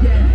Yeah.